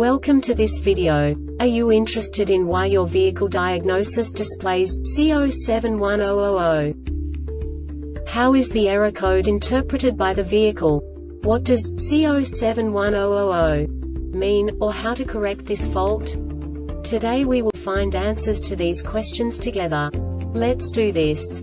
Welcome to this video. Are you interested in why your vehicle diagnosis displays C071000? How is the error code interpreted by the vehicle? What does C071000 mean, or how to correct this fault? Today we will find answers to these questions together. Let's do this.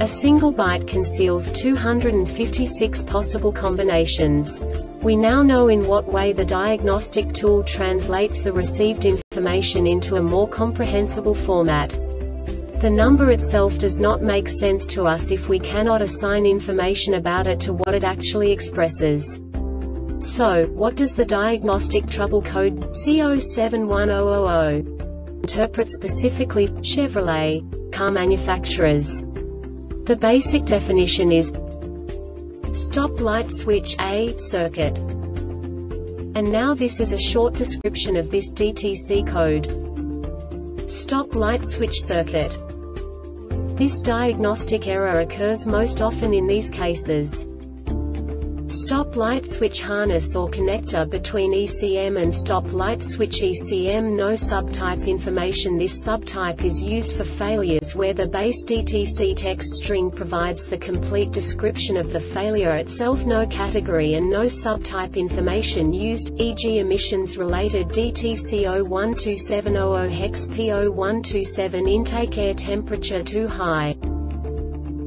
A single byte conceals 256 possible combinations. We now know in what way the diagnostic tool translates the received information into a more comprehensible format. The number itself does not make sense to us if we cannot assign information about it to what it actually expresses. So, what does the diagnostic trouble code C071000 interpret specifically Chevrolet car manufacturers? The basic definition is Stop light switch A circuit. And now this is a short description of this DTC code. Stop light switch circuit. This diagnostic error occurs most often in these cases. Stop light switch harness or connector between ECM and stop light switch ECM No subtype information This subtype is used for failures where the base DTC text string provides the complete description of the failure itself No category and no subtype information used, e.g. emissions related DTC 012700 hex P0127 intake air temperature too high.